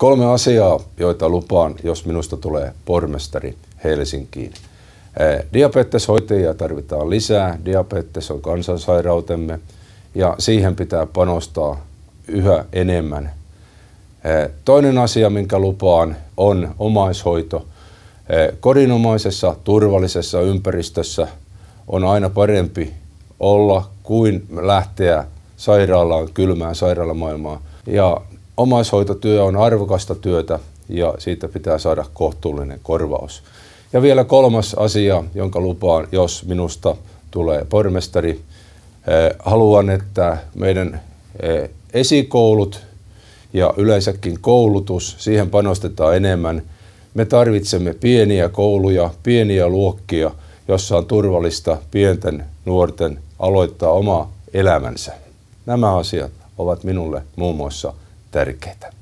Kolme asiaa, joita lupaan, jos minusta tulee pormestari Helsinkiin. Diabeteshoitajia tarvitaan lisää. Diabetes on kansansairautemme ja siihen pitää panostaa yhä enemmän. Toinen asia, minkä lupaan, on omaishoito. Kodinomaisessa turvallisessa ympäristössä on aina parempi olla kuin lähteä sairaalaan, kylmään sairaalamaailmaan. Ja omaishoitotyö on arvokasta työtä ja siitä pitää saada kohtuullinen korvaus. Ja vielä kolmas asia, jonka lupaan, jos minusta tulee pormestari. Haluan, että meidän esikoulut ja yleensäkin koulutus, siihen panostetaan enemmän. Me tarvitsemme pieniä kouluja, pieniä luokkia, jossa on turvallista pienten nuorten aloittaa oma elämänsä. Nämä asiat ovat minulle muun muassa tärkeitä.